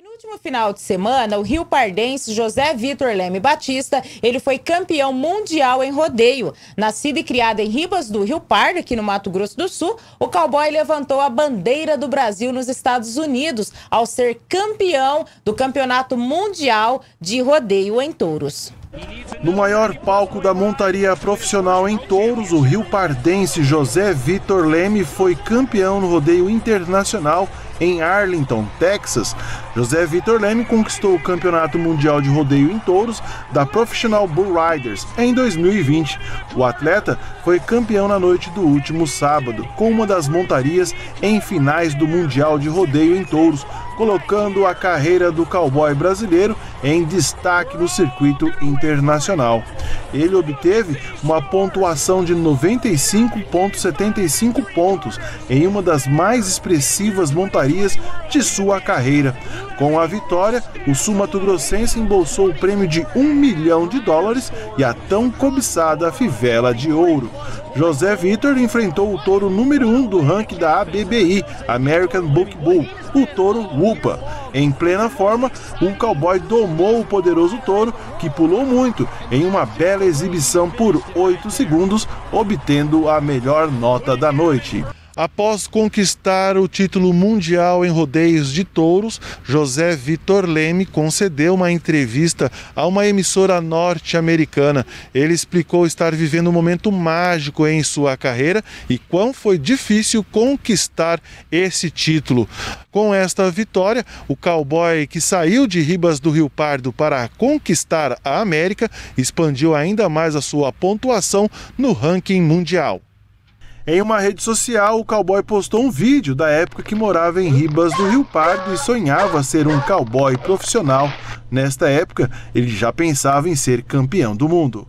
No último final de semana, o Rio Pardense José Vitor Leme Batista, ele foi campeão mundial em rodeio. Nascido e criado em Ribas do Rio Pardo, aqui no Mato Grosso do Sul, o cowboy levantou a bandeira do Brasil nos Estados Unidos ao ser campeão do Campeonato Mundial de Rodeio em Touros. No maior palco da montaria profissional em touros, o Rio Pardense José Vitor Leme foi campeão no rodeio internacional em Arlington, Texas, José Vitor Leme conquistou o Campeonato Mundial de Rodeio em Touros da Professional Bull Riders em 2020. O atleta foi campeão na noite do último sábado, com uma das montarias em finais do Mundial de Rodeio em Touros, colocando a carreira do cowboy brasileiro em destaque no circuito internacional. Ele obteve uma pontuação de 95,75 pontos em uma das mais expressivas montarias de sua carreira. Com a vitória, o sul-mato-grossense embolsou o prêmio de um milhão de dólares e a tão cobiçada fivela de ouro. José Vitor enfrentou o touro número 1 um do ranking da ABBI, American Book Bull, o touro Upa. Em plena forma, o cowboy domou o poderoso touro, que pulou muito, em uma bela exibição por 8 segundos, obtendo a melhor nota da noite. Após conquistar o título mundial em rodeios de touros, José Vitor Leme concedeu uma entrevista a uma emissora norte-americana. Ele explicou estar vivendo um momento mágico em sua carreira e quão foi difícil conquistar esse título. Com esta vitória, o cowboy que saiu de Ribas do Rio Pardo para conquistar a América expandiu ainda mais a sua pontuação no ranking mundial. Em uma rede social, o cowboy postou um vídeo da época que morava em Ribas do Rio Pardo e sonhava ser um cowboy profissional. Nesta época, ele já pensava em ser campeão do mundo.